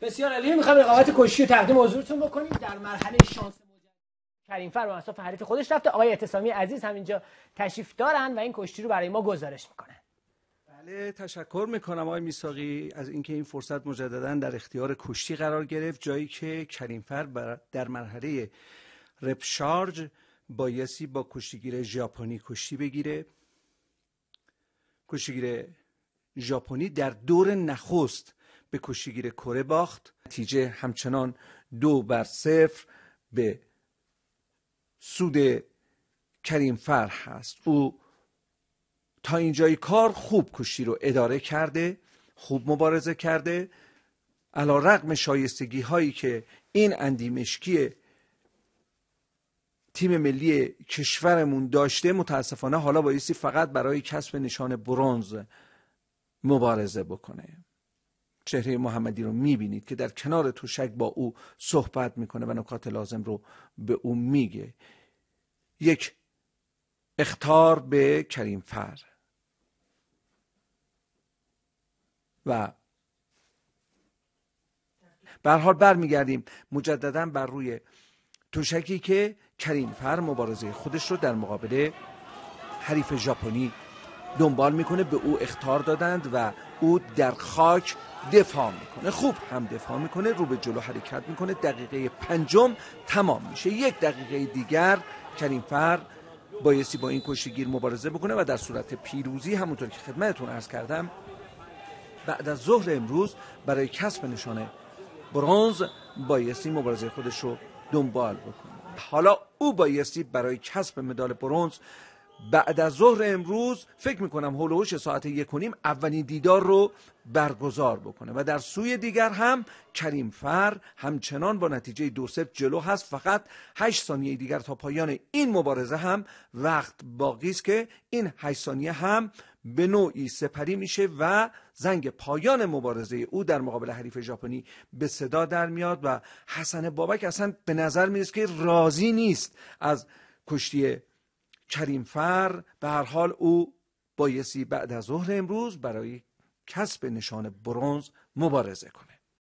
بسیار عالی می‌خوام رقابت رو تقدیم حضورتون بکنیم. در مرحله شانس کریم فر با حریف خودش رفته. آقای اعتصامی عزیز همینجا تشریف دارن و این کشتی رو برای ما گزارش می‌کنن. بله تشکر می‌کنم آقای میساقی از اینکه این فرصت مجددا در اختیار کشتی قرار گرفت. جایی که کریمفر در مرحله رپشارج بایستی با کشتیگیر ژاپنی کشتی بگیره. کشتیگیر ژاپنی در دور نخست به کشتیگیر کره باخت. نتیجه همچنان دو بر صفر به سود کریم فر هست. او تا اینجای کار خوب کشتی رو اداره کرده خوب مبارزه کرده. علا رقم شایستگی هایی که این اندیمشکی تیم ملی کشورمون داشته متاسفانه حالا بایستی فقط برای کسب نشان برونز مبارزه بکنه. چهره محمدی رو می‌بینید که در کنار توشک با او صحبت می‌کنه و نکات لازم رو به او میگه. یک اختار به کریم فر. و به حال برمیگردیم مجددا بر روی توشکی که کریم فر مبارزه خودش رو در مقابل حریف ژاپنی دنبال می‌کنه. به او اختار دادند و او در خاک دفاع می‌کنه. خوب هم دفاع می‌کنه رو به جلو حرکت می‌کنه. دقیقه پنجم تمام میشه. یک دقیقه دیگر کریم فر بایستی با این کشتیگیر مبارزه بکنه و در صورت پیروزی همونطور که خدمتتون ارز کردم بعد از ظهر امروز برای کسب نشانه برونز بایستی مبارزه خودش رو دنبال بکنه. حالا او بایستی برای کسب مدال برونز بعد از ظهر امروز فکر می‌کنم هلوش ساعت یک و نیم اولین دیدار رو برگزار بکنه و در سوی دیگر هم کریم فر همچنان با نتیجه دو سفت جلو هست. فقط هشت ثانیه دیگر تا پایان این مبارزه هم وقت باقی است که این هشت ثانیه هم به نوعی سپری میشه و زنگ پایان مبارزه او در مقابل حریف ژاپنی به صدا در میاد و حسن بابک اصلا به نظر می‌رسه که راضی نیست از کشتی کریم فر به هر حال او بایستی بعد از ظهر امروز برای کسب نشان برونز مبارزه کنه